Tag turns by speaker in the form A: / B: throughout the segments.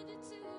A: wanted to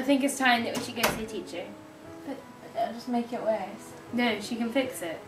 A: I
B: think it's time that she goes to the teacher.
C: But that'll just make it worse.
B: No, she can fix it.